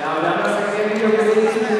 La hablamos aquí, que